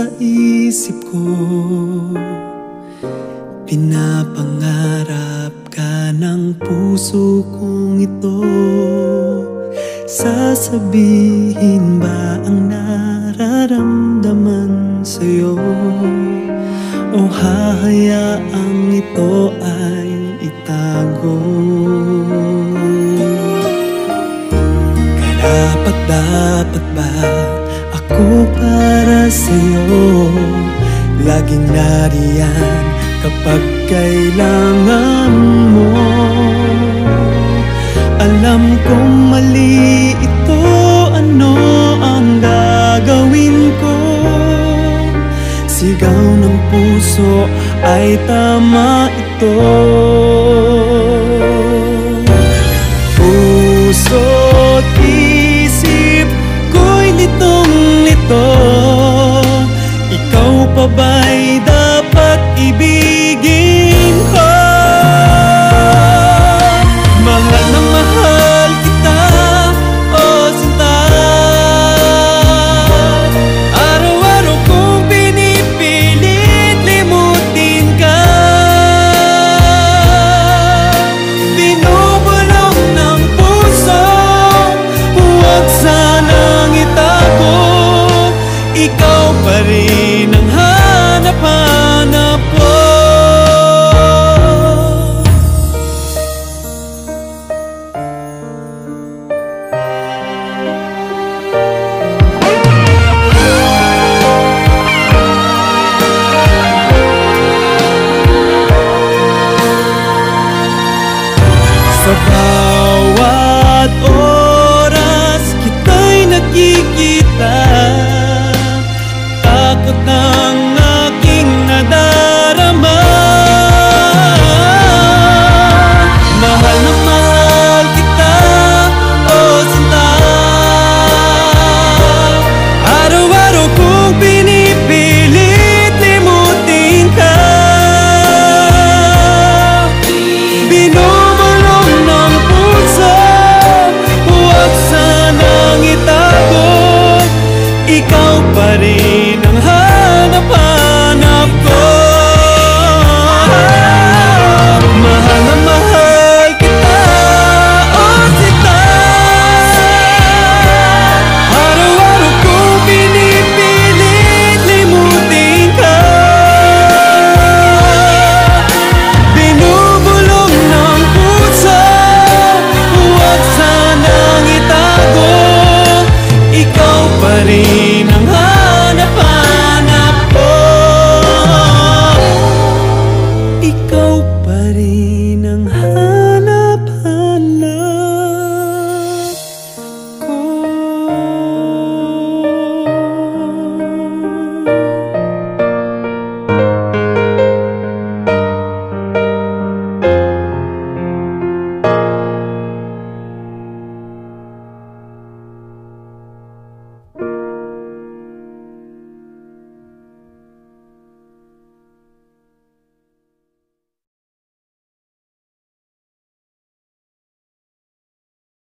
sa isip ko Pinapangarap ka ng puso kong ito Sasabihin ba ang nararamdaman sa'yo? O hahayaang ito ay itago? Karapat dapat ba ako para sa'yo? Laging nariyan kapag kailangan mo Alam kong mali ito, ano ang gagawin ko? Sigaw ng puso ay tama ito pa dapat ibigin ko? Mahal na mahal kita, o oh sinta. Araw-araw kong pinipilit limutin ka. Binubulong ng puso, huwag sanang itago Ikaw pa rin. city